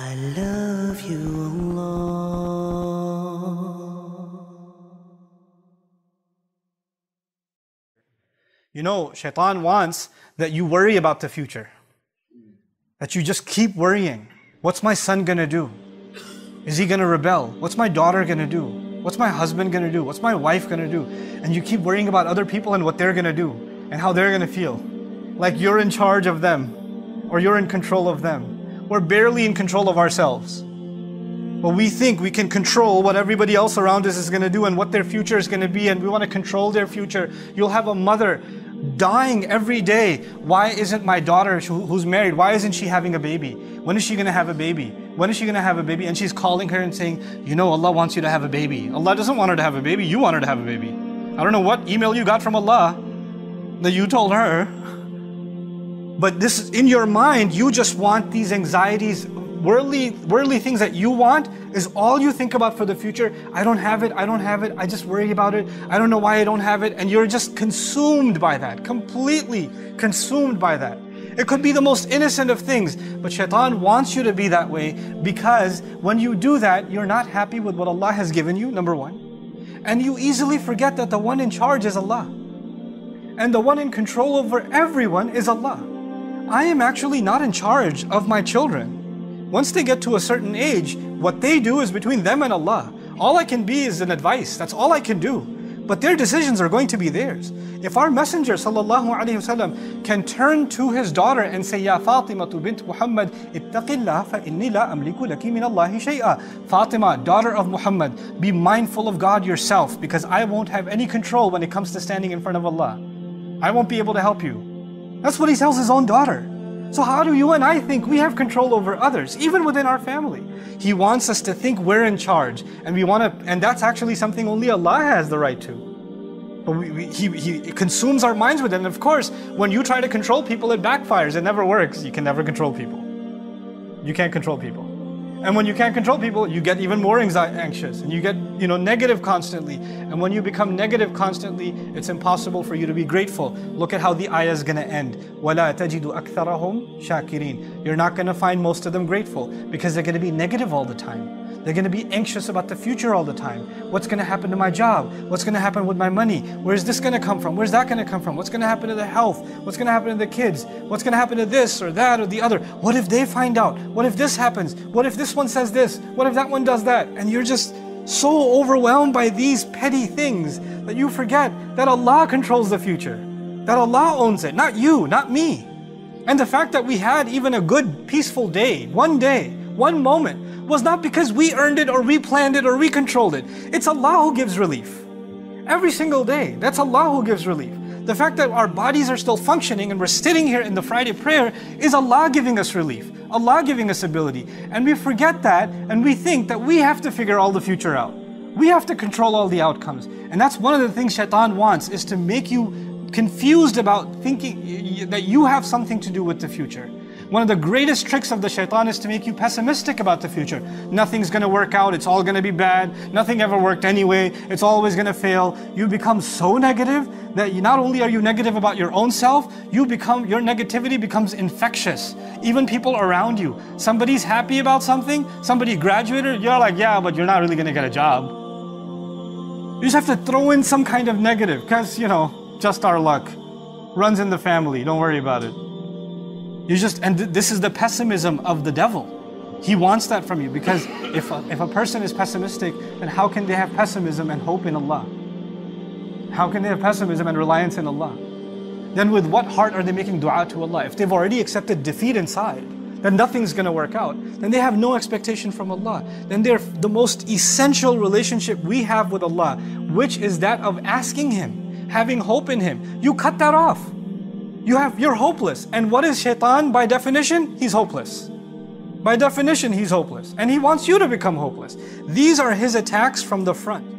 I love you, Allah. You know, shaitan wants that you worry about the future. That you just keep worrying. What's my son gonna do? Is he gonna rebel? What's my daughter gonna do? What's my husband gonna do? What's my wife gonna do? And you keep worrying about other people and what they're gonna do and how they're gonna feel. Like you're in charge of them or you're in control of them. We're barely in control of ourselves. But we think we can control what everybody else around us is going to do and what their future is going to be, and we want to control their future. You'll have a mother dying every day. Why isn't my daughter who's married, why isn't she having a baby? When is she going to have a baby? When is she going to have a baby? And she's calling her and saying, You know, Allah wants you to have a baby. Allah doesn't want her to have a baby, you want her to have a baby. I don't know what email you got from Allah that you told her. But this is in your mind, you just want these anxieties worldly, worldly things that you want is all you think about for the future. I don't have it, I don't have it, I just worry about it, I don't know why I don't have it, and you're just consumed by that, completely consumed by that. It could be the most innocent of things, but shaitan wants you to be that way because when you do that, you're not happy with what Allah has given you, number one. And you easily forget that the one in charge is Allah. And the one in control over everyone is Allah. I am actually not in charge of my children. Once they get to a certain age, what they do is between them and Allah. All I can be is an advice. That's all I can do. But their decisions are going to be theirs. If our Messenger وسلم, can turn to his daughter and say, Ya Fatima bint Muhammad, ittaqillah fa inni la amliku laki min Allahi shay'a. Fatima, daughter of Muhammad, be mindful of God yourself because I won't have any control when it comes to standing in front of Allah. I won't be able to help you. That's what he tells his own daughter. So how do you and I think we have control over others, even within our family? He wants us to think we're in charge, and we want to, and that's actually something only Allah has the right to. But we, we, he, he consumes our minds with it. And of course, when you try to control people, it backfires. It never works. You can never control people. You can't control people. And when you can't control people, you get even more anxious and you get, you know, negative constantly. And when you become negative constantly, it's impossible for you to be grateful. Look at how the ayah is going to end. وَلَا تَجِدُ أَكْثَرَهُمْ شَاكِرِينَ You're not going to find most of them grateful because they're going to be negative all the time. They're going to be anxious about the future all the time. What's going to happen to my job? What's going to happen with my money? Where's this going to come from? Where's that going to come from? What's going to happen to the health? What's going to happen to the kids? What's going to happen to this or that or the other? What if they find out? What if this happens? What if this one says this? What if that one does that? And you're just so overwhelmed by these petty things that you forget that Allah controls the future, that Allah owns it, not you, not me. And the fact that we had even a good, peaceful day, one day, one moment, was not because we earned it or we planned it or we controlled it. It's Allah who gives relief. Every single day, that's Allah who gives relief. The fact that our bodies are still functioning and we're sitting here in the Friday prayer is Allah giving us relief, Allah giving us ability. And we forget that and we think that we have to figure all the future out. We have to control all the outcomes. And that's one of the things shaitan wants is to make you confused about thinking that you have something to do with the future. One of the greatest tricks of the shaitan is to make you pessimistic about the future. Nothing's going to work out. It's all going to be bad. Nothing ever worked anyway. It's always going to fail. You become so negative that you, not only are you negative about your own self, you become your negativity becomes infectious. Even people around you. Somebody's happy about something. Somebody graduated. You're like, yeah, but you're not really going to get a job. You just have to throw in some kind of negative because, you know, just our luck. Runs in the family. Don't worry about it. You just, and th- this is the pessimism of the devil. He wants that from you because if a, if a person is pessimistic, then how can they have pessimism and hope in Allah? How can they have pessimism and reliance in Allah? Then with what heart are they making dua to Allah? If they've already accepted defeat inside, then nothing's going to work out. Then they have no expectation from Allah. Then they're the most essential relationship we have with Allah, which is that of asking Him, having hope in Him. You cut that off you have you're hopeless. And what is shaitan by definition? He's hopeless. By definition, he's hopeless. And he wants you to become hopeless. These are his attacks from the front.